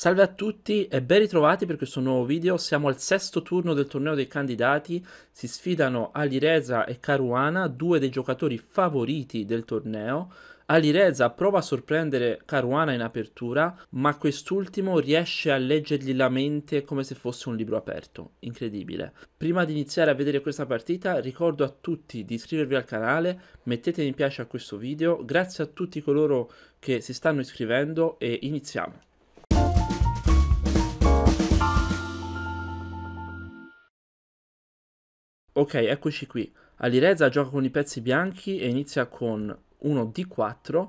Salve a tutti e ben ritrovati per questo nuovo video, siamo al sesto turno del torneo dei candidati, si sfidano Alireza e Caruana, due dei giocatori favoriti del torneo. Alireza prova a sorprendere Caruana in apertura, ma quest'ultimo riesce a leggergli la mente come se fosse un libro aperto. Incredibile. Prima di iniziare a vedere questa partita, ricordo a tutti di iscrivervi al canale, mettete mi piace a questo video, grazie a tutti coloro che si stanno iscrivendo e iniziamo. Ok, eccoci qui. Alireza gioca con i pezzi bianchi e inizia con uno D4.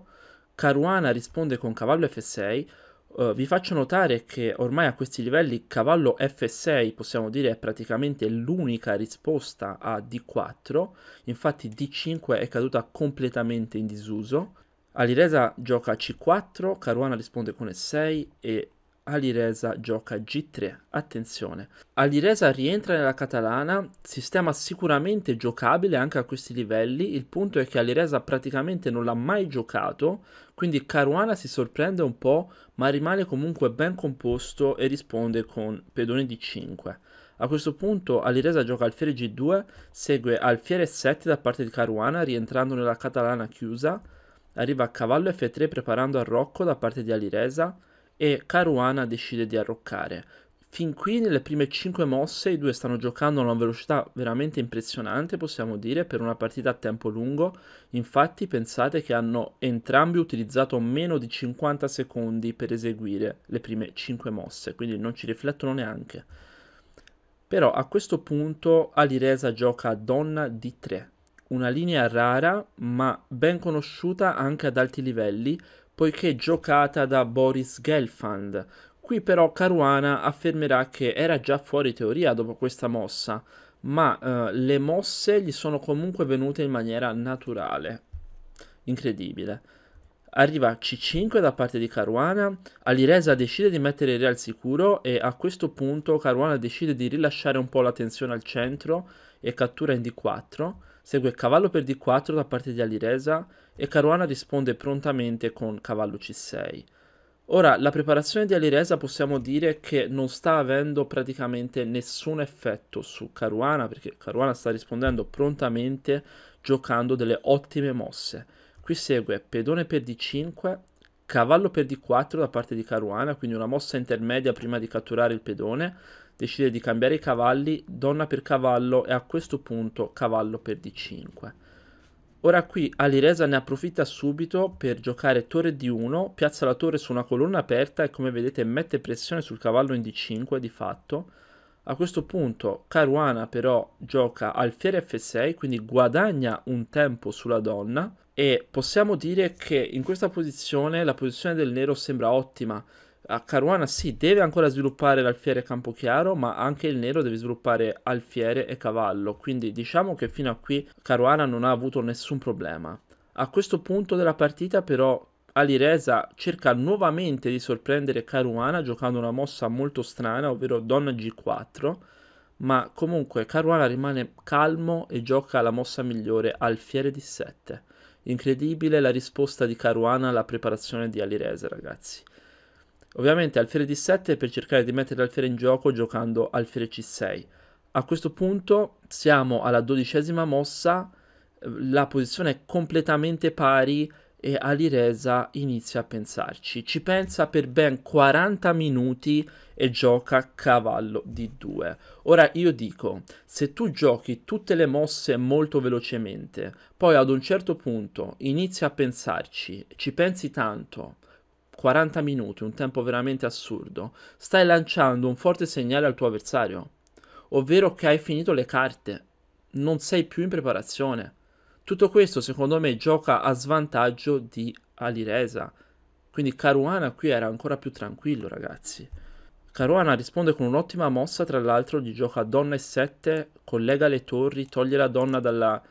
Caruana risponde con cavallo F6. Uh, eh, vi faccio notare che ormai a questi livelli cavallo F6 possiamo dire è praticamente l'unica risposta a D4. Infatti D5 è caduta completamente in disuso. Alireza gioca C4, Caruana risponde con E6 e Alireza gioca G3. Attenzione. Alireza rientra nella catalana, sistema sicuramente giocabile anche a questi livelli. Il punto è che Alireza praticamente non l'ha mai giocato, quindi Caruana si sorprende un po', ma rimane comunque ben composto e risponde con pedone di 5. A questo punto Alireza gioca alfiere G2, segue alfiere 7 da parte di Caruana, rientrando nella catalana chiusa. Arriva a cavallo F3 preparando arrocco da parte di Alireza e Caruana decide di arroccare. Fin qui nelle prime 5 mosse i due stanno giocando a una velocità veramente impressionante, possiamo dire, per una partita a tempo lungo. Infatti pensate che hanno entrambi utilizzato meno di 50 secondi per eseguire le prime 5 mosse, quindi non ci riflettono neanche. Però a questo punto Alireza gioca a donna d3, una linea rara ma ben conosciuta anche ad alti livelli poiché giocata da Boris Gelfand. Qui però Caruana affermerà che era già fuori teoria dopo questa mossa, ma eh, le mosse gli sono comunque venute in maniera naturale. Incredibile. Arriva C5 da parte di Caruana, Alireza decide di mettere il re al sicuro e a questo punto Caruana decide di rilasciare un po' la tensione al centro e cattura in D4, segue cavallo per D4 da parte di Alireza e Caruana risponde prontamente con cavallo c6. Ora, la preparazione di Alireza possiamo dire che non sta avendo praticamente nessun effetto su Caruana, perché Caruana sta rispondendo prontamente giocando delle ottime mosse. Qui segue pedone per d5, cavallo per d4 da parte di Caruana, quindi una mossa intermedia prima di catturare il pedone, decide di cambiare i cavalli, donna per cavallo e a questo punto cavallo per d5. Ora qui Alireza ne approfitta subito per giocare torre d1, piazza la torre su una colonna aperta e come vedete mette pressione sul cavallo in d5 di fatto. A questo punto Caruana però gioca alfiere f6, quindi guadagna un tempo sulla donna e possiamo dire che in questa posizione la posizione del nero sembra ottima a Caruana sì, deve ancora sviluppare l'alfiere campo chiaro, ma anche il nero deve sviluppare alfiere e cavallo, quindi diciamo che fino a qui Caruana non ha avuto nessun problema. A questo punto della partita però Alireza cerca nuovamente di sorprendere Caruana giocando una mossa molto strana, ovvero donna g4, ma comunque Caruana rimane calmo e gioca la mossa migliore alfiere d7. Incredibile la risposta di Caruana alla preparazione di Alireza, ragazzi. Ovviamente alfiere d7 per cercare di mettere l'alfiere in gioco giocando alfiere c6. A questo punto siamo alla dodicesima mossa, la posizione è completamente pari e Alireza inizia a pensarci. Ci pensa per ben 40 minuti e gioca cavallo di 2. Ora io dico, se tu giochi tutte le mosse molto velocemente, poi ad un certo punto inizi a pensarci, ci pensi tanto, 40 minuti, un tempo veramente assurdo, stai lanciando un forte segnale al tuo avversario, ovvero che hai finito le carte, non sei più in preparazione. Tutto questo secondo me gioca a svantaggio di Alireza, quindi Caruana qui era ancora più tranquillo ragazzi. Caruana risponde con un'ottima mossa, tra l'altro gli gioca donna e 7, collega le torri, toglie la donna dalla,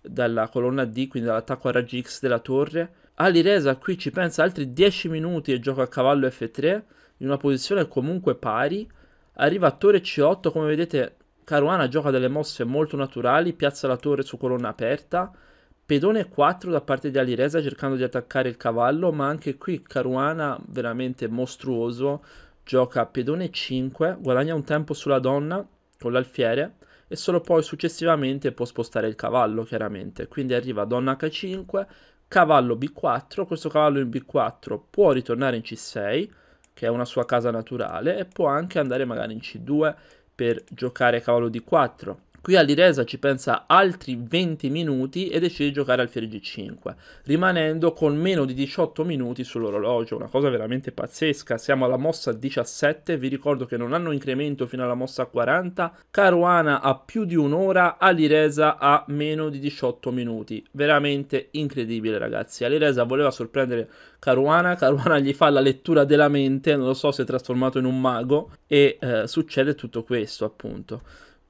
dalla colonna D, quindi dall'attacco a raggi X della torre, Alireza qui ci pensa altri 10 minuti e gioca a cavallo F3 in una posizione comunque pari. Arriva a torre C8, come vedete Caruana gioca delle mosse molto naturali, piazza la torre su colonna aperta. Pedone 4 da parte di Alireza cercando di attaccare il cavallo, ma anche qui Caruana veramente mostruoso, gioca pedone 5, guadagna un tempo sulla donna con l'alfiere e solo poi successivamente può spostare il cavallo chiaramente. Quindi arriva donna H5, cavallo B4, questo cavallo in B4 può ritornare in C6 che è una sua casa naturale e può anche andare magari in C2 per giocare cavallo D4 Qui all'Iresa ci pensa altri 20 minuti e decide di giocare alfiere G5, rimanendo con meno di 18 minuti sull'orologio, una cosa veramente pazzesca. Siamo alla mossa 17, vi ricordo che non hanno incremento fino alla mossa 40, Caruana ha più di un'ora, Alireza ha meno di 18 minuti. Veramente incredibile ragazzi, Alireza voleva sorprendere Caruana, Caruana gli fa la lettura della mente, non lo so se è trasformato in un mago e eh, succede tutto questo appunto.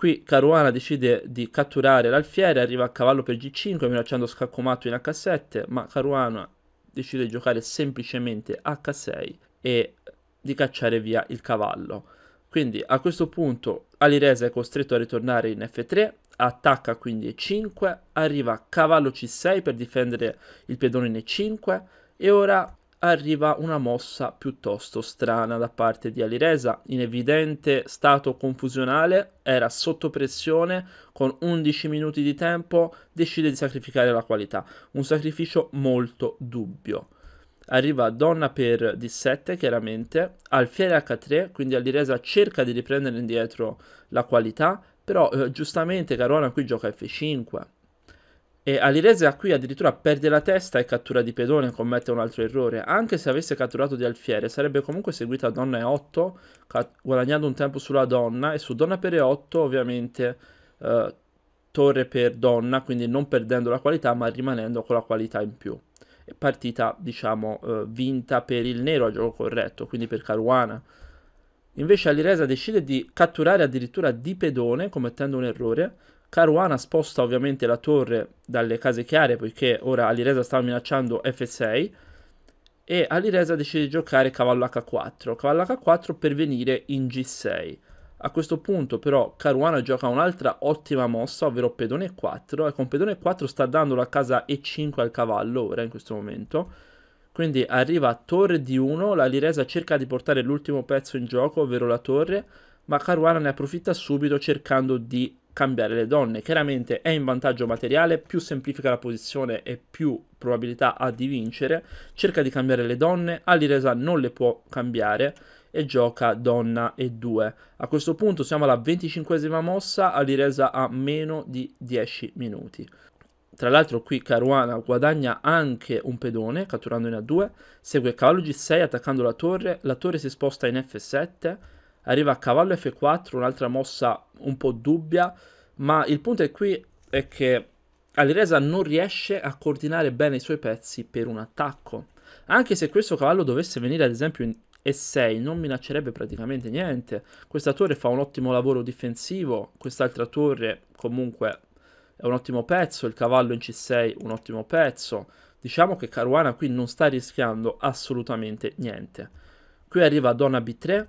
Qui Caruana decide di catturare l'alfiere, arriva a cavallo per G5 minacciando scacco matto in H7, ma Caruana decide di giocare semplicemente H6 e di cacciare via il cavallo. Quindi a questo punto Alireza è costretto a ritornare in F3, attacca quindi E5, arriva cavallo C6 per difendere il pedone in E5 e ora arriva una mossa piuttosto strana da parte di Alireza, in evidente stato confusionale, era sotto pressione, con 11 minuti di tempo decide di sacrificare la qualità, un sacrificio molto dubbio. Arriva donna per D7 chiaramente, alfiere H3, quindi Alireza cerca di riprendere indietro la qualità, però eh, giustamente Caruana qui gioca F5, e Alireza qui addirittura perde la testa e cattura di pedone, commette un altro errore. Anche se avesse catturato di alfiere, sarebbe comunque seguita donna E8, guadagnando un tempo sulla donna. E su donna per E8, ovviamente, eh, torre per donna, quindi non perdendo la qualità, ma rimanendo con la qualità in più. E partita, diciamo, eh, vinta per il nero a gioco corretto, quindi per Caruana. Invece Alireza decide di catturare addirittura di pedone, commettendo un errore Caruana sposta ovviamente la torre dalle case chiare poiché ora Alireza stava minacciando F6 e Alireza decide di giocare cavallo H4, cavallo H4 per venire in G6. A questo punto però Caruana gioca un'altra ottima mossa, ovvero pedone 4 e con pedone 4 sta dando la casa E5 al cavallo ora in questo momento. Quindi arriva a torre di 1, la Liresa cerca di portare l'ultimo pezzo in gioco, ovvero la torre, ma Caruana ne approfitta subito cercando di cambiare le donne. Chiaramente è in vantaggio materiale, più semplifica la posizione e più probabilità ha di vincere. Cerca di cambiare le donne, Alireza non le può cambiare e gioca donna e 2. A questo punto siamo alla 25esima mossa, Alireza ha meno di 10 minuti. Tra l'altro qui Caruana guadagna anche un pedone catturando in A2, segue cavallo G6 attaccando la torre, la torre si sposta in F7, arriva a cavallo F4, un'altra mossa un po' dubbia, ma il punto è qui è che Alireza non riesce a coordinare bene i suoi pezzi per un attacco. Anche se questo cavallo dovesse venire ad esempio in E6 non minaccerebbe praticamente niente. Questa torre fa un ottimo lavoro difensivo, quest'altra torre comunque è un ottimo pezzo, il cavallo in C6 un ottimo pezzo. Diciamo che Caruana qui non sta rischiando assolutamente niente. Qui arriva donna B3,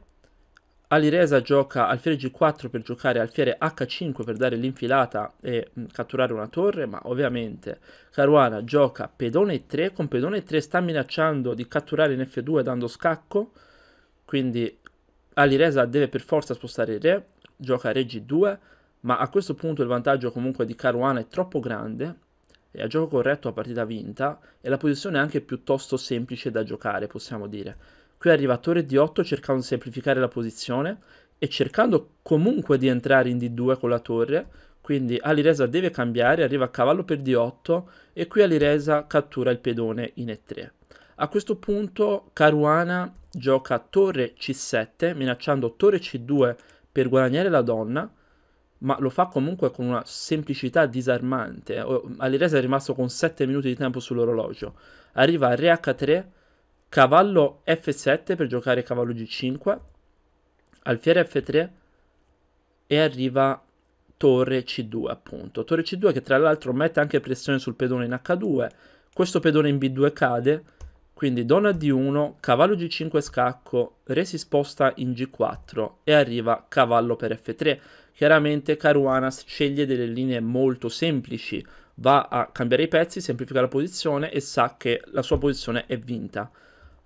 Alireza gioca alfiere G4 per giocare alfiere H5 per dare l'infilata e mm, catturare una torre, ma ovviamente Caruana gioca pedone 3, con pedone 3 sta minacciando di catturare in F2 dando scacco, quindi Alireza deve per forza spostare il re, gioca re G2, ma a questo punto il vantaggio comunque di Caruana è troppo grande, e a gioco corretto a partita vinta, e la posizione è anche piuttosto semplice da giocare, possiamo dire. Qui arriva torre D8 cercando di semplificare la posizione e cercando comunque di entrare in D2 con la torre, quindi Alireza deve cambiare, arriva a cavallo per D8 e qui Alireza cattura il pedone in E3. A questo punto Caruana gioca torre C7 minacciando torre C2 per guadagnare la donna, ma lo fa comunque con una semplicità disarmante. Alireza è rimasto con 7 minuti di tempo sull'orologio. Arriva a re H3 cavallo F7 per giocare cavallo G5, alfiere F3 e arriva torre C2 appunto. Torre C2 che tra l'altro mette anche pressione sul pedone in H2, questo pedone in B2 cade, quindi donna D1, cavallo G5 scacco, re si sposta in G4 e arriva cavallo per F3. Chiaramente Caruana sceglie delle linee molto semplici, va a cambiare i pezzi, semplifica la posizione e sa che la sua posizione è vinta.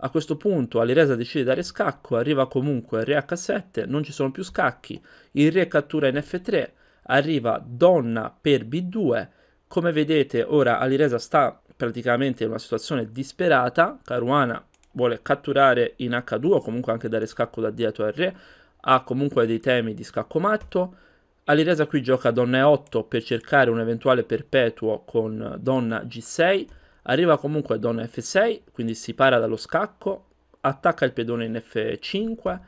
A questo punto Alireza decide di dare scacco, arriva comunque re H7, non ci sono più scacchi, il re cattura in F3, arriva donna per B2, come vedete ora Alireza sta praticamente in una situazione disperata, Caruana vuole catturare in H2 o comunque anche dare scacco da dietro al re, ha comunque dei temi di scacco matto, Alireza qui gioca donna E8 per cercare un eventuale perpetuo con donna G6, arriva comunque donna F6, quindi si para dallo scacco, attacca il pedone in F5,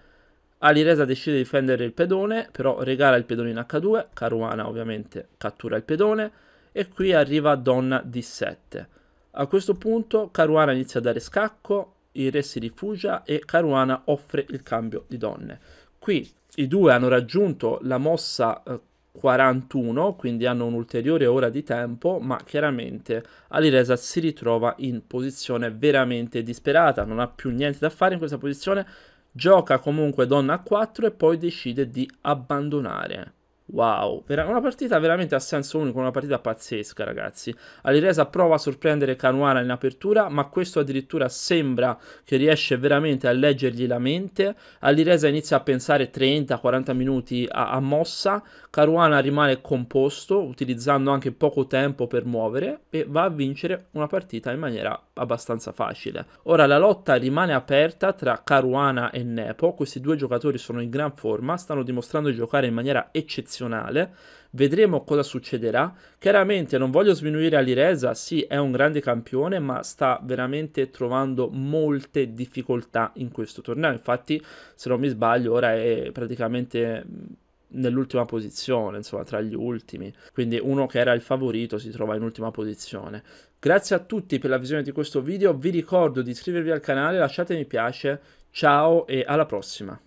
Alireza decide di difendere il pedone, però regala il pedone in H2, Caruana ovviamente cattura il pedone, e qui arriva donna D7. A questo punto Caruana inizia a dare scacco, il re si rifugia e Caruana offre il cambio di donne. Qui i due hanno raggiunto la mossa eh, 41, quindi hanno un'ulteriore ora di tempo, ma chiaramente Alireza si ritrova in posizione veramente disperata, non ha più niente da fare in questa posizione, gioca comunque donna a 4 e poi decide di abbandonare. Wow, una partita veramente a senso unico, una partita pazzesca ragazzi. Alireza prova a sorprendere Canuana in apertura, ma questo addirittura sembra che riesce veramente a leggergli la mente. Alireza inizia a pensare 30-40 minuti a, a, mossa, Caruana rimane composto, utilizzando anche poco tempo per muovere e va a vincere una partita in maniera abbastanza facile. Ora la lotta rimane aperta tra Caruana e Nepo, questi due giocatori sono in gran forma, stanno dimostrando di giocare in maniera eccezionale eccezionale. Vedremo cosa succederà. Chiaramente non voglio sminuire Alireza, sì, è un grande campione, ma sta veramente trovando molte difficoltà in questo torneo. Infatti, se non mi sbaglio, ora è praticamente nell'ultima posizione, insomma, tra gli ultimi. Quindi uno che era il favorito si trova in ultima posizione. Grazie a tutti per la visione di questo video, vi ricordo di iscrivervi al canale, lasciate mi piace, ciao e alla prossima.